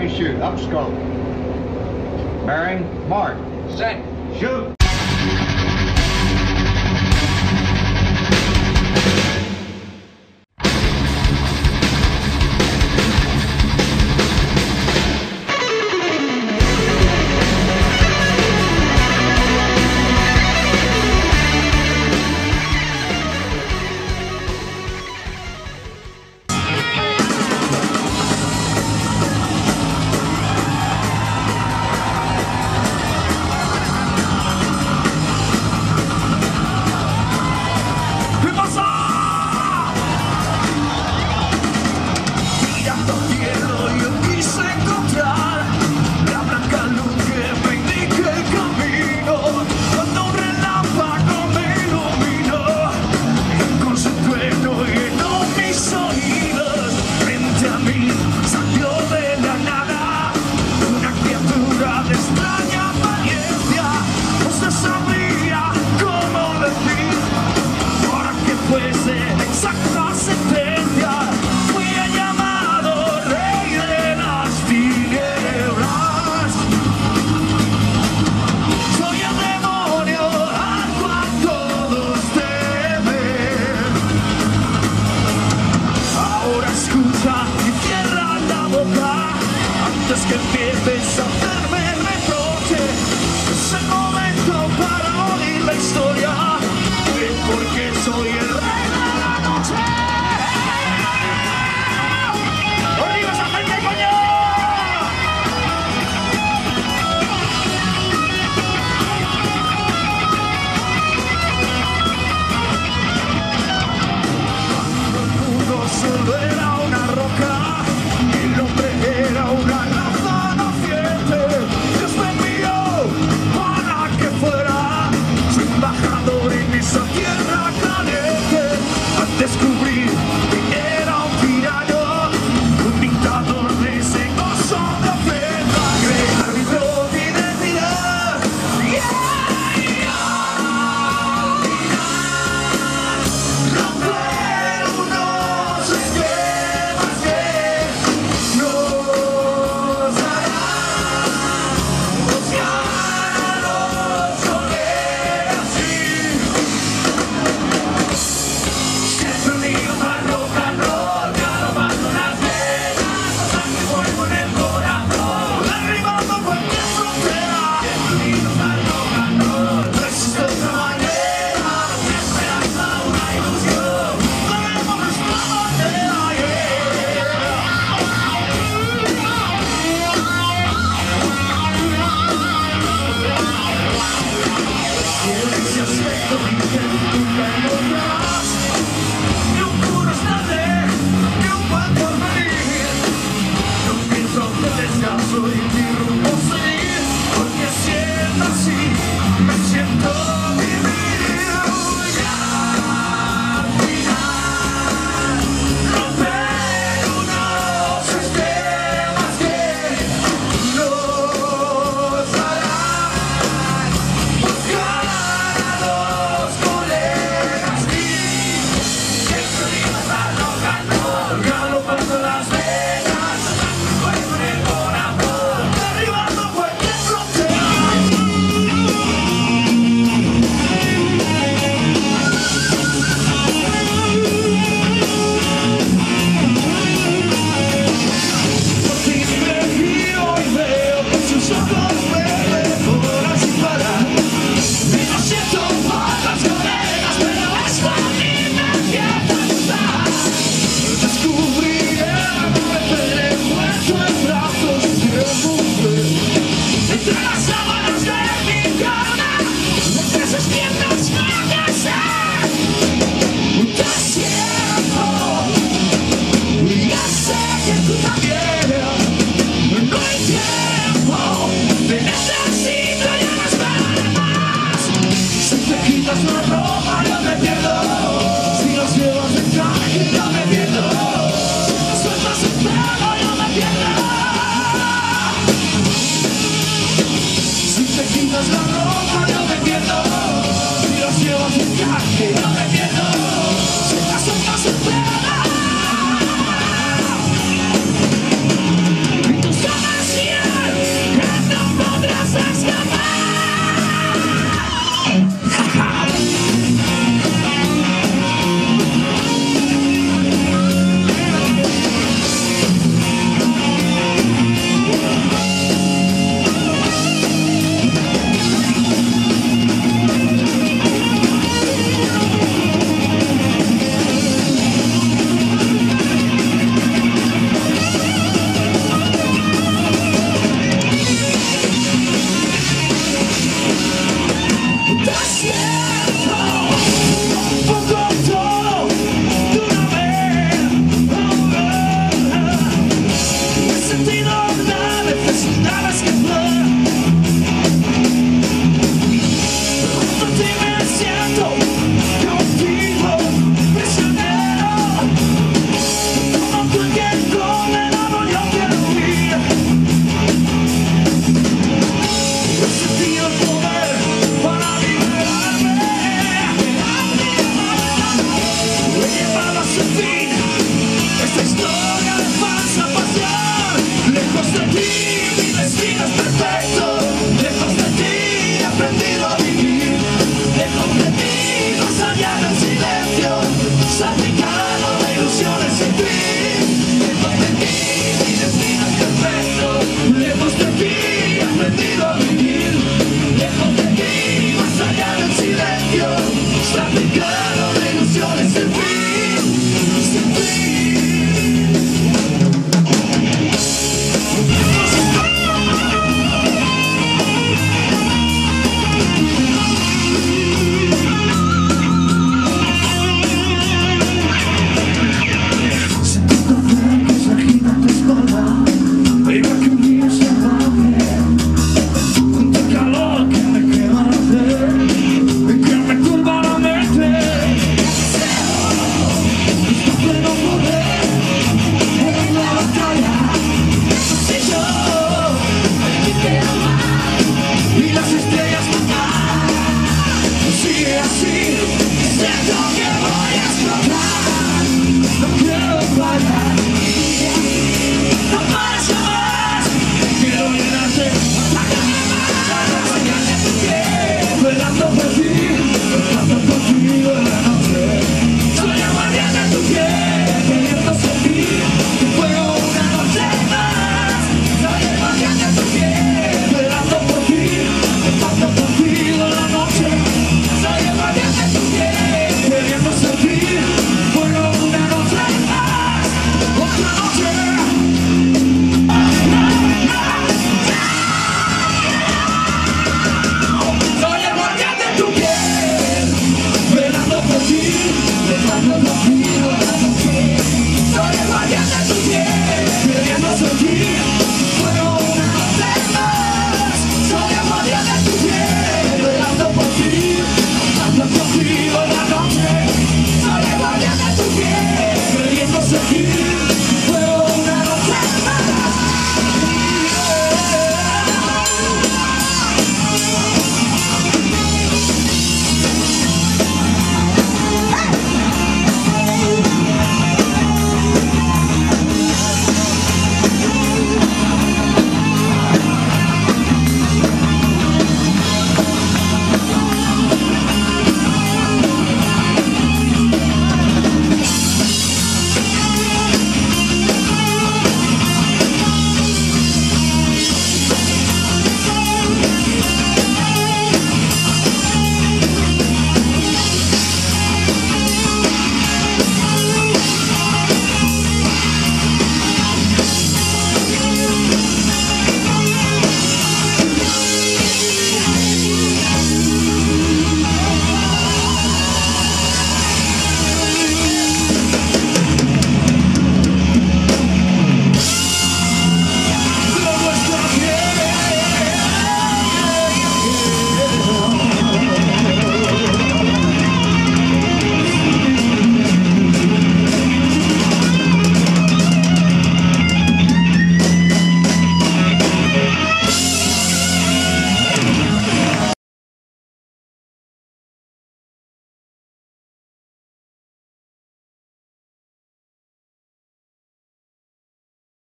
Bearing shoot. Up scope. Bearing, mark. Set. Shoot.